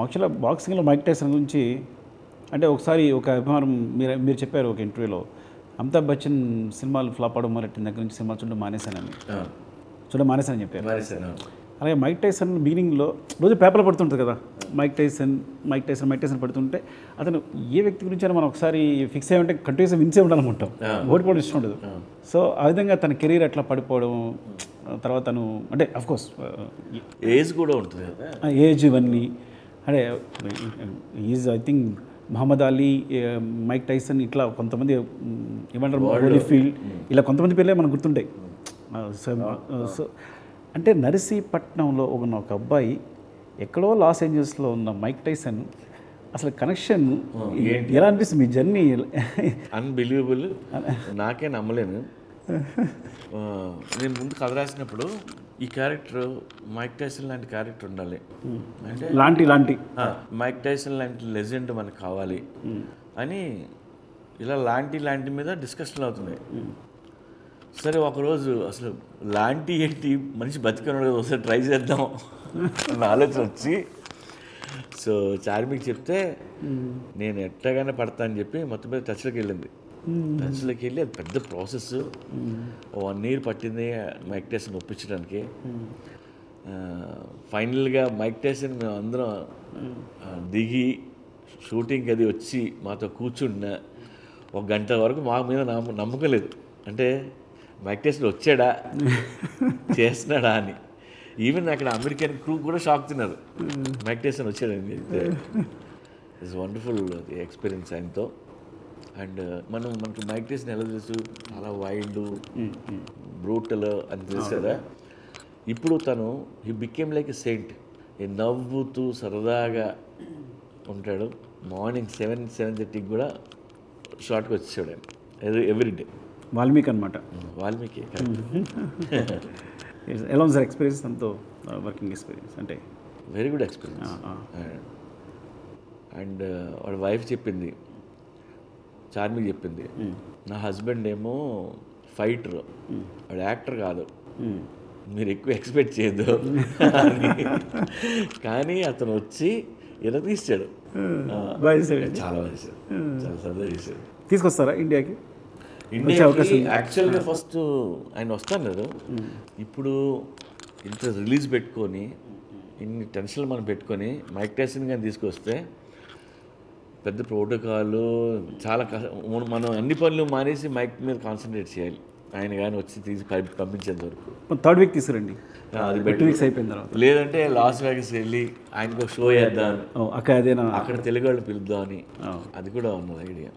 యాక్చువల్గా బాక్సింగ్లో Mike Tyson గురించి అంటే ఒకసారి ఒక అభిమానం మీరు మీరు చెప్పారు ఒక ఇంటర్వ్యూలో అమితాబ్ బచ్చన్ సినిమాలు ఫ్లాప్ అవడం మొదలెట్టిన దగ్గర నుంచి సినిమాలు చూడడం మానేశానని. చూడడం మానేశానని చెప్పారు. అలాగే మైక్ టైసన్ బిగినింగ్లో రోజు పేపర్లో పడుతుంటుంది కదా Mike Tyson Mike Tyson Mike Tyson పడుతుంటే అతను ఏ వ్యక్తి గురించి అయినా మనం ఒకసారి ఫిక్స్ అయ్యి ఉంటే కంటిన్యూస్గా విన్సే ఉండాలనుకుంటాం ఓడిపోవడం ఇష్టం ఉండదు. సో ఆ విధంగా తన కెరీర్ అట్లా పడిపోవడం తర్వాత తను అంటే అఫ్కోర్స్ ఏజ్ కూడా ఉంటుంది ఏజ్ ఇవన్నీ అంటే is I think Muhammad Ali Mike Tyson ఇట్లా కొంతమంది ఏమంటారు హోలీఫీల్డ్ ఇలా కొంతమంది పేర్లే మనకు గుర్తుంటాయి. ఆ, సో సో అంటే నరసీపట్నంలో ఉన్న ఒక అబ్బాయి ఎక్కడో లాస్ ఏంజల్స్లో ఉన్న మైక్ టైసన్ అసలు కనెక్షన్ ఎలా అనిపిస్తుంది? మీ జర్నీ అన్బిలీవబుల్ నాకే నమ్మలేను నేను ముందు కథ రాసినప్పుడు ఈ క్యారెక్టర్ మైక్ టైసన్ లాంటి క్యారెక్టర్ ఉండాలి. అంటే లాంటి లాంటి. మైక్ టైసన్ లాంటి లెజెండ్ మనకు కావాలి. అని ఇలా లాంటి లాంటి మీద డిస్కషన్లు అవుతున్నాయి. సరే ఒకరోజు అసలు లాంటి ఏంటి? మనిషి బతికున్నాడు కదా ఒకసారి ట్రై చేద్దాం అన్న ఆలోచన వచ్చి. సో చార్మికి చెప్తే నేను ఎట్టగానే పడతా అని చెప్పి మొత్తం మీద టచ్లోకి వెళ్ళింది. టచ్లోకి వెళ్ళి అది పెద్ద ప్రాసెస్. వన్ ఇయర్ పట్టింది మైక్ టైసన్ ఒప్పించడానికి. ఫైనల్గా మైక్ టైసన్ మేము అందరం దిగి షూటింగ్ అది వచ్చి మాతో కూర్చున్న ఒక గంట వరకు మా మీద నమ్మ నమ్మకం లేదు. అంటే మైక్ టైసన్ వచ్చాడా? చేస్తున్నాడా అని. ఈవెన్ అక్కడ అమెరికన్ క్రూ కూడా షాక్ తిన్నారు. మైక్ టైసన్ వచ్చాడని. ఇట్స్ వండర్ఫుల్ ఎక్స్పీరియన్స్ ఆయనతో. అండ్ మనం మనకి మైక్ టైసన్ ఎలా తెలుసు? చాలా వైల్డ్ బ్రూటల్ అని తెలుసు కదా? ఇప్పుడు తను he became like a saint నవ్వుతూ సరదాగా ఉంటాడు. మార్నింగ్ సెవెన్ సెవెన్ థర్టీకి కూడా షార్ట్కి వచ్చేసాడు ఆయన. ఎవ్రీ డే వాల్మీకి అనమాట వాల్మీకి ఎలా ఉంది సార్ ఎక్స్పీరియన్స్ అంతో వర్కింగ్ ఎక్స్పీరియన్స్ అంటే? వెరీ గుడ్ ఎక్స్పీరియన్స్ అండ్ వాడి వైఫ్ చెప్పింది చార్మికి చెప్పింది. నా హస్బెండ్ ఏమో ఫైటర్. వాడు యాక్టర్ కాదు. మీరు ఎక్కువ ఎక్స్పెక్ట్ చేయొద్దు. కానీ అతను వచ్చి ఇలా తీసాడు. చాలా చాలా సరదా చేశాడు తీసుకొస్తారా ఇండియాకి? ఇండియాకి యాక్చువల్గా ఫస్ట్ ఆయన వస్తాన్నారు ఇప్పుడు ఇంత రిలీజ్ పెట్టుకొని ఇన్ని టెన్షన్లు మనం పెట్టుకొని మైక్ టైసన్ కానీ తీసుకొస్తే పెద్ద ప్రోటోకాల్ చాలా కష్ట- మనం- అన్ని పనులు మానేసి మైక్ మీద కాన్సన్ట్రేట్ చేయాలి. ఆయన కానీ వచ్చి తీసి పంపి- పంపించేంత వరకు. థర్డ్ వీక్ తీసుకురండి. అది టూ వీక్స్ అయిపోయిన తర్వాత. లేదంటే లాస్ వేగస్ వెళ్ళి ఆయనకు షో చేద్దాం ఓ, అక్క అదేనా? అక్కడ తెలుగు వాళ్ళు పిలుద్దామని. ఓ. అది కూడా ఉన్నది ఐడియా.